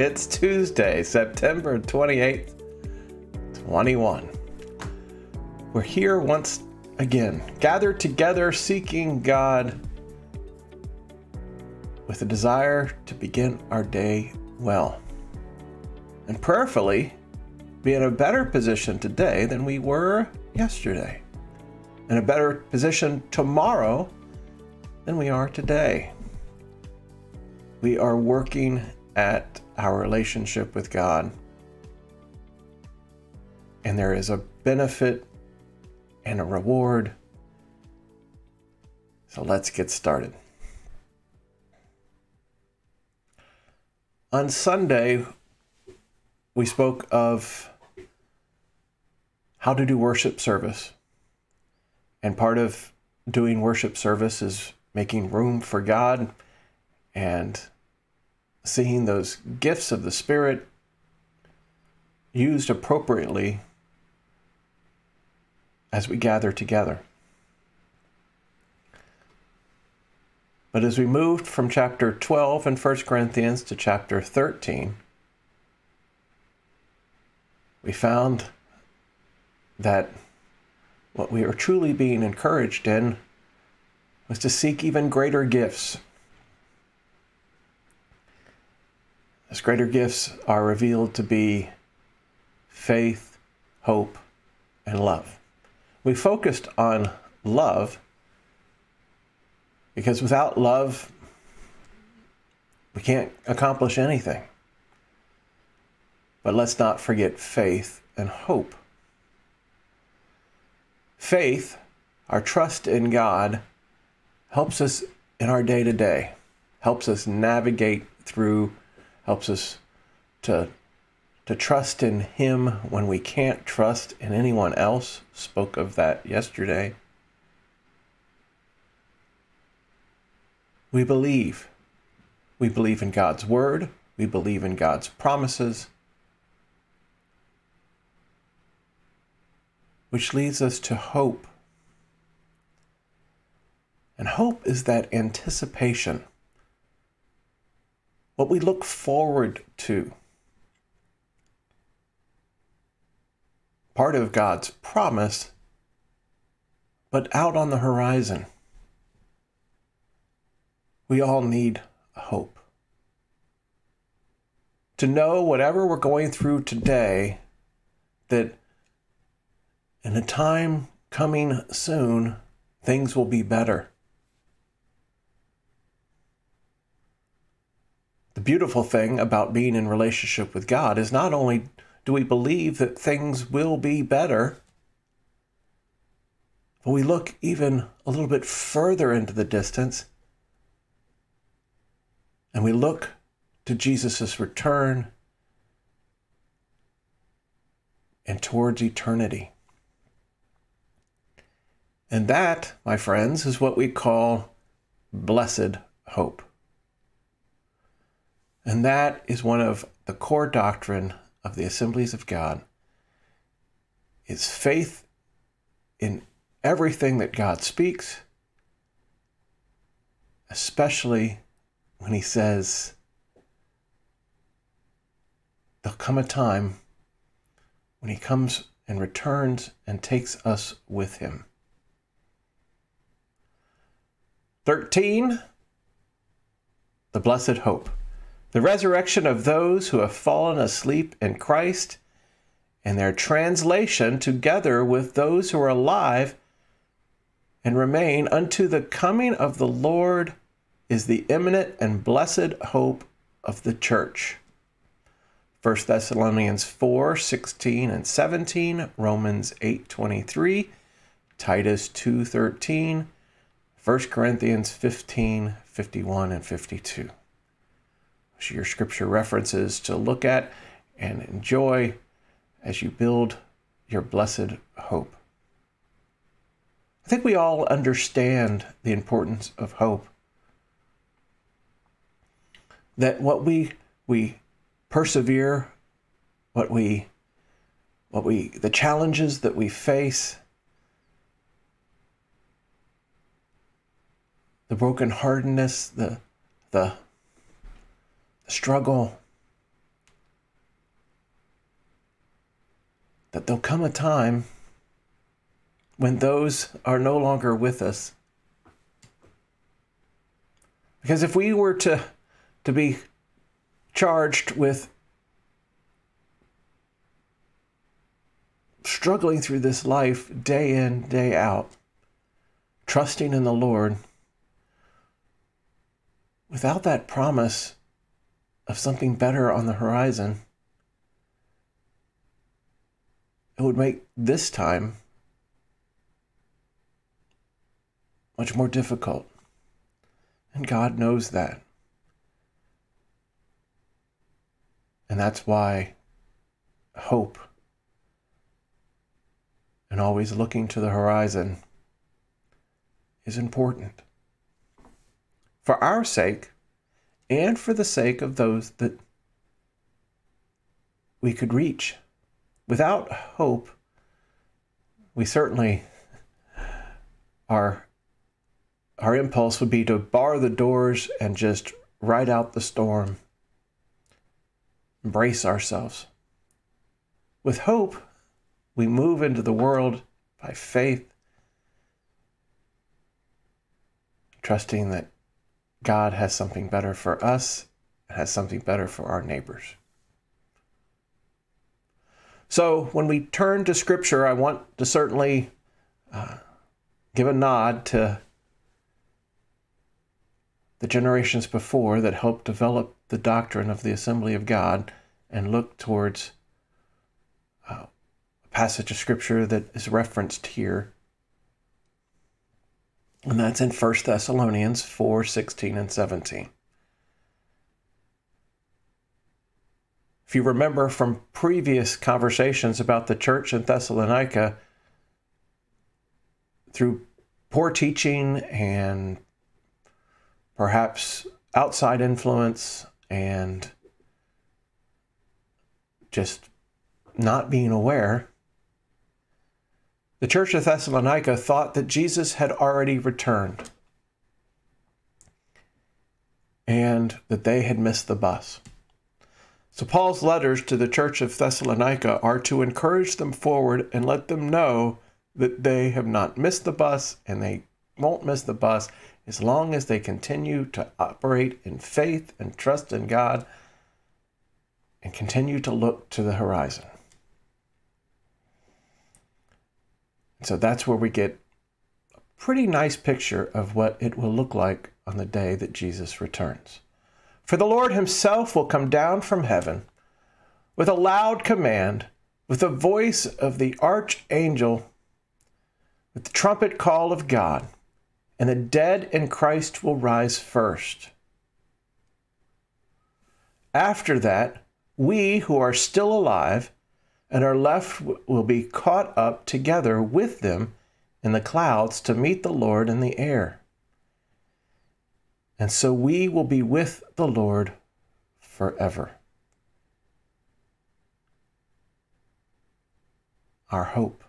It's Tuesday, September 28th, 21. We're here once again, gathered together seeking God with a desire to begin our day well. And prayerfully, be in a better position today than we were yesterday. In a better position tomorrow than we are today. We are working at our relationship with God. And there is a benefit and a reward. So let's get started. On Sunday, we spoke of how to do worship service. And part of doing worship service is making room for God and seeing those gifts of the Spirit used appropriately as we gather together. But as we moved from chapter 12 in 1 Corinthians to chapter 13, we found that what we were truly being encouraged in was to seek even greater gifts. Those greater gifts are revealed to be faith, hope, and love. We focused on love because without love, we can't accomplish anything. But let's not forget faith and hope. Faith, our trust in God, helps us in our day to day, helps us navigate through, helps us to, to trust in Him when we can't trust in anyone else. Spoke of that yesterday. We believe. We believe in God's Word, we believe in God's promises. which leads us to hope. And hope is that anticipation, what we look forward to. Part of God's promise, but out on the horizon. We all need hope. To know whatever we're going through today, that in a time coming soon, things will be better. The beautiful thing about being in relationship with God is not only do we believe that things will be better, but we look even a little bit further into the distance and we look to Jesus' return and towards eternity. And that, my friends, is what we call blessed hope. And that is one of the core doctrine of the assemblies of God is faith in everything that God speaks, especially when he says there'll come a time when he comes and returns and takes us with him. 13. The blessed hope. The resurrection of those who have fallen asleep in Christ and their translation together with those who are alive and remain unto the coming of the Lord is the imminent and blessed hope of the church. 1 Thessalonians 4 16 and 17, Romans 8 23, Titus 2 13, 1 Corinthians 15, 51, and 52. Your scripture references to look at and enjoy as you build your blessed hope. I think we all understand the importance of hope. That what we we persevere, what we what we the challenges that we face the brokenheartedness, the, the, struggle, that there'll come a time when those are no longer with us. Because if we were to, to be charged with struggling through this life day in, day out, trusting in the Lord, without that promise of something better on the horizon, it would make this time much more difficult. And God knows that. And that's why hope and always looking to the horizon is important. For our sake, and for the sake of those that we could reach. Without hope, we certainly our our impulse would be to bar the doors and just ride out the storm. Embrace ourselves. With hope, we move into the world by faith, trusting that God has something better for us and has something better for our neighbors. So, when we turn to Scripture, I want to certainly uh, give a nod to the generations before that helped develop the doctrine of the Assembly of God and look towards uh, a passage of Scripture that is referenced here and that's in 1 Thessalonians 4 16 and 17. If you remember from previous conversations about the church in Thessalonica, through poor teaching and perhaps outside influence and just not being aware, the church of Thessalonica thought that Jesus had already returned and that they had missed the bus. So, Paul's letters to the church of Thessalonica are to encourage them forward and let them know that they have not missed the bus and they won't miss the bus as long as they continue to operate in faith and trust in God and continue to look to the horizon. So that's where we get a pretty nice picture of what it will look like on the day that Jesus returns. For the Lord himself will come down from heaven with a loud command, with the voice of the archangel, with the trumpet call of God, and the dead in Christ will rise first. After that, we who are still alive and are left will be caught up together with them in the clouds to meet the Lord in the air. And so we will be with the Lord forever. Our hope.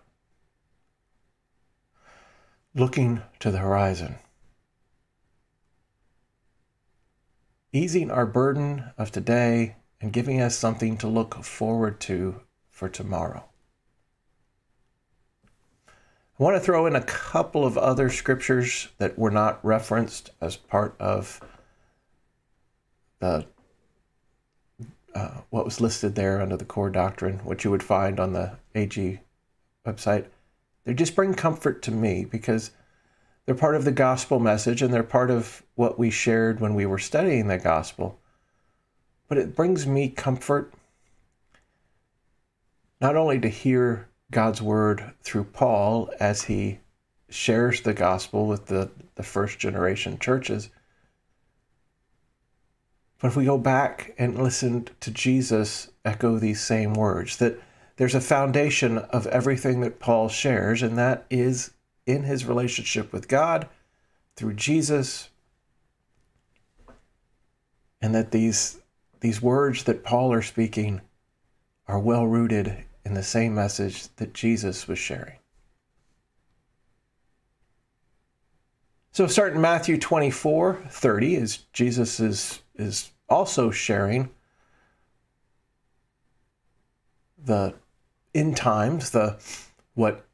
Looking to the horizon. Easing our burden of today and giving us something to look forward to for tomorrow. I want to throw in a couple of other scriptures that were not referenced as part of the uh, what was listed there under the core doctrine, which you would find on the AG website. They just bring comfort to me because they're part of the gospel message and they're part of what we shared when we were studying the gospel. But it brings me comfort not only to hear God's word through Paul as he shares the gospel with the, the first generation churches, but if we go back and listen to Jesus echo these same words, that there's a foundation of everything that Paul shares, and that is in his relationship with God through Jesus, and that these, these words that Paul are speaking are well rooted in the same message that Jesus was sharing. So start in Matthew 24, 30, as Jesus is, is also sharing the end times, the what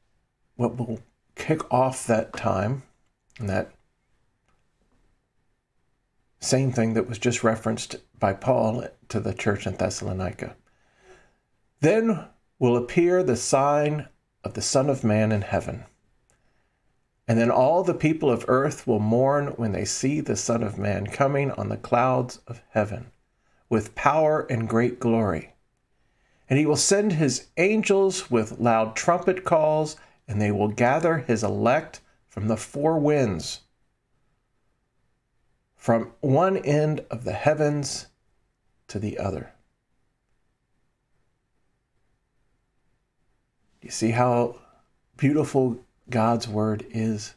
what will kick off that time, and that same thing that was just referenced by Paul to the church in Thessalonica. Then will appear the sign of the Son of Man in heaven. And then all the people of earth will mourn when they see the Son of Man coming on the clouds of heaven with power and great glory. And he will send his angels with loud trumpet calls, and they will gather his elect from the four winds, from one end of the heavens to the other. You see how beautiful God's word is?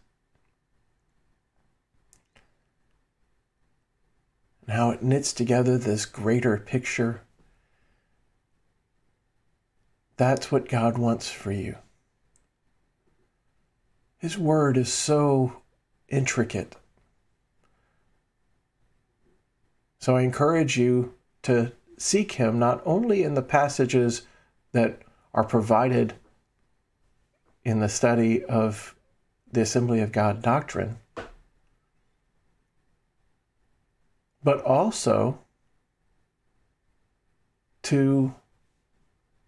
And how it knits together this greater picture. That's what God wants for you. His word is so intricate. So I encourage you to seek Him not only in the passages that are provided in the study of the Assembly of God doctrine, but also to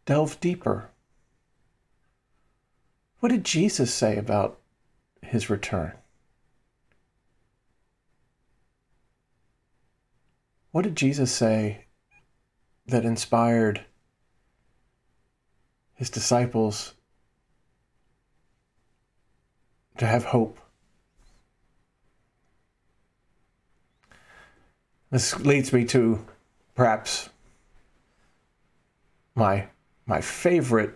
delve deeper. What did Jesus say about his return? What did Jesus say that inspired his disciples to have hope. This leads me to perhaps my my favorite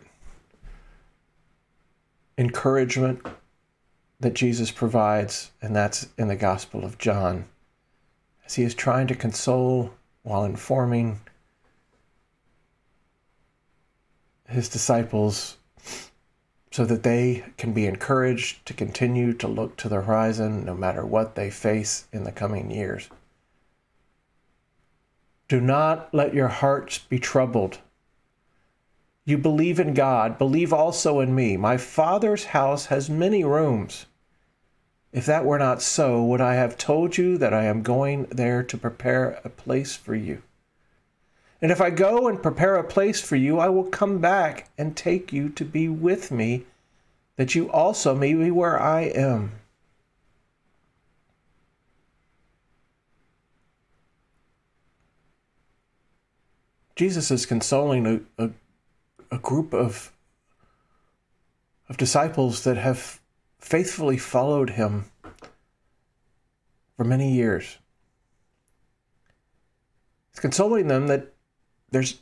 encouragement that Jesus provides, and that's in the Gospel of John, as he is trying to console while informing his disciples so that they can be encouraged to continue to look to the horizon no matter what they face in the coming years. Do not let your hearts be troubled. You believe in God, believe also in me. My Father's house has many rooms. If that were not so, would I have told you that I am going there to prepare a place for you? And if I go and prepare a place for you, I will come back and take you to be with me, that you also may be where I am. Jesus is consoling a, a, a group of, of disciples that have faithfully followed him for many years. He's consoling them that there's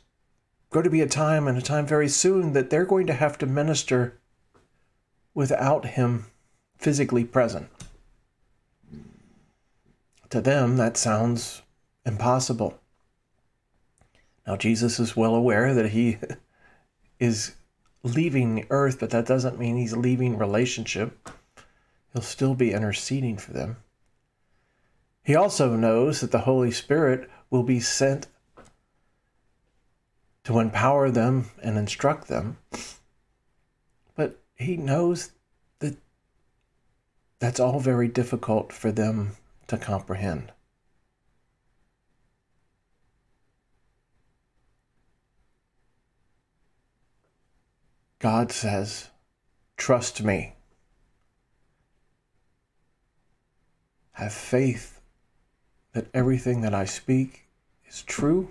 going to be a time and a time very soon that they're going to have to minister without him physically present. To them, that sounds impossible. Now, Jesus is well aware that he is leaving the earth, but that doesn't mean he's leaving relationship. He'll still be interceding for them. He also knows that the Holy Spirit will be sent to empower them and instruct them. But he knows that that's all very difficult for them to comprehend. God says, Trust me. Have faith that everything that I speak is true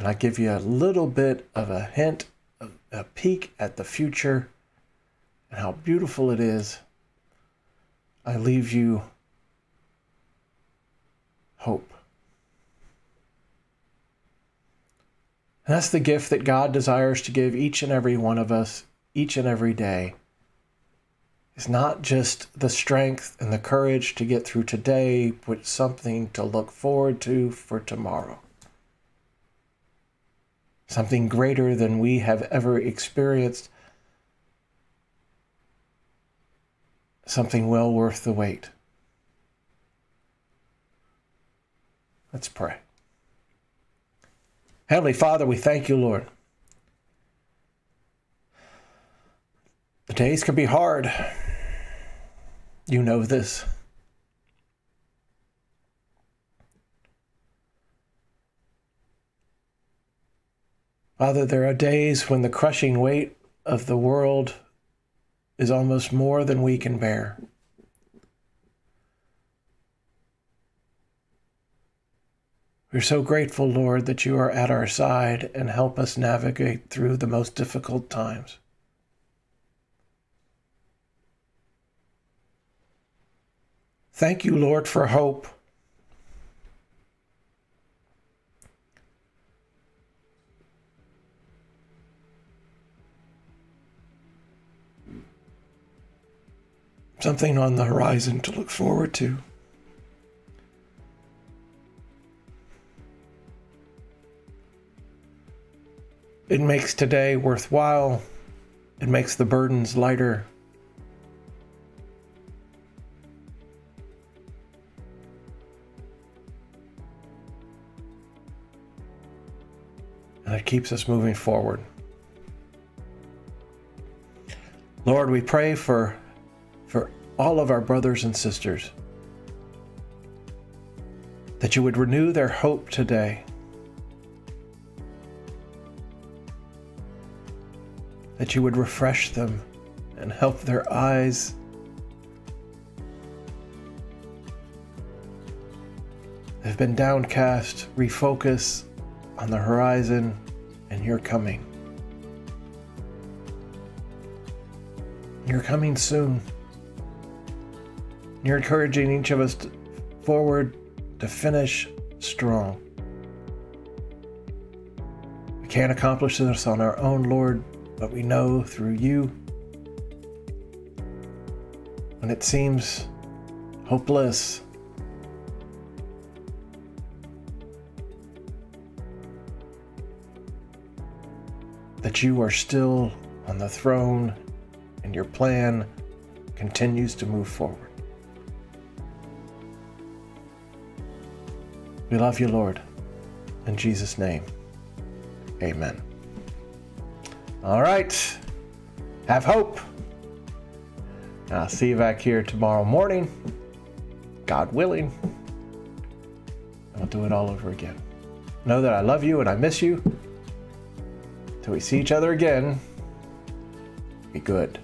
and I give you a little bit of a hint, a peek at the future and how beautiful it is, I leave you hope. And that's the gift that God desires to give each and every one of us each and every day. It's not just the strength and the courage to get through today, but something to look forward to for tomorrow something greater than we have ever experienced, something well worth the wait. Let's pray. Heavenly Father, we thank you, Lord. The days can be hard. You know this. Father, there are days when the crushing weight of the world is almost more than we can bear. We're so grateful, Lord, that you are at our side and help us navigate through the most difficult times. Thank you, Lord, for hope. Something on the horizon to look forward to. It makes today worthwhile. It makes the burdens lighter. And it keeps us moving forward. Lord, we pray for for all of our brothers and sisters. That you would renew their hope today. That you would refresh them and help their eyes have been downcast, refocus on the horizon and you're coming. You're coming soon. You're encouraging each of us to, forward to finish strong. We can't accomplish this on our own, Lord, but we know through you. When it seems hopeless, that you are still on the throne and your plan continues to move forward. We love you, Lord. In Jesus' name, amen. All right. Have hope. I'll see you back here tomorrow morning, God willing. I'll do it all over again. Know that I love you and I miss you. Till we see each other again, be good.